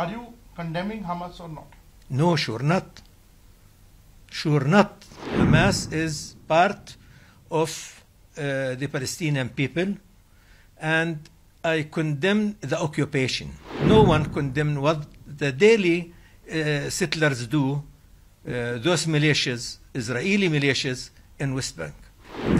are you condemning Hamas or not? No, sure not. Sure not. Hamas is part of uh, the Palestinian people, and I condemn the occupation. No one condemn what the daily uh, settlers do, uh, those militias, Israeli militias in West Bank.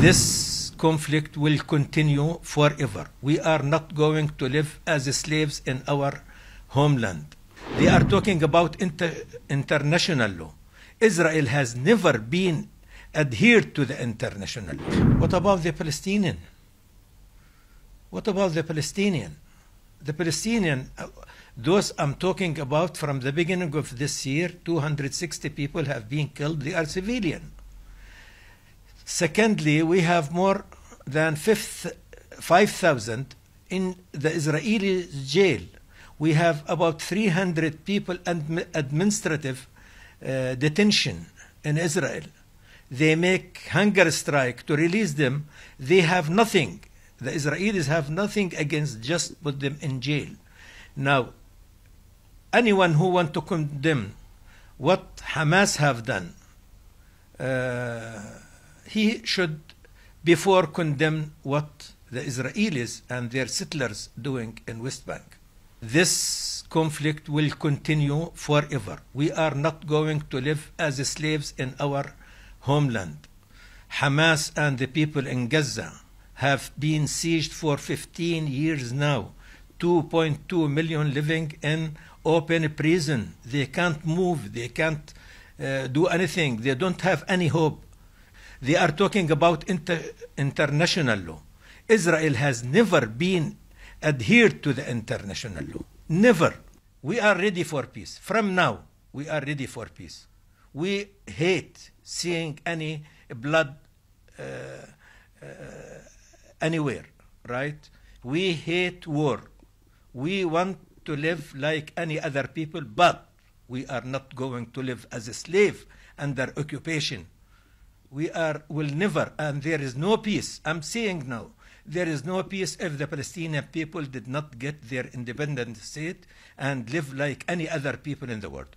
This conflict will continue forever. We are not going to live as slaves in our homeland. They are talking about inter- international law. Israel has never been adhered to the international law. What about the Palestinian? What about the Palestinian? The Palestinian, uh, those I'm talking about from the beginning of this year, 260 people have been killed. They are civilian. Secondly, we have more than 5,000 in the Israeli jail. We have about 300 people in administrative uh, detention in Israel. They make hunger strike to release them. They have nothing. The Israelis have nothing against just put them in jail. Now, anyone who want to condemn what Hamas have done, uh, he should before condemn what the Israelis and their settlers doing in West Bank. This conflict will continue forever. We are not going to live as slaves in our homeland. Hamas and the people in Gaza have been sieged for 15 years now. 2.2 million living in open prison. They can't move. They can't uh, do anything. They don't have any hope. They are talking about inter international law. Israel has never been adhered to the international law. Never. We are ready for peace. From now, we are ready for peace. We hate seeing any blood uh, uh, anywhere, right? We hate war. We want to live like any other people, but we are not going to live as a slave under occupation. We are will never, and there is no peace. I'm saying now, there is no peace if the Palestinian people did not get their independent state and live like any other people in the world.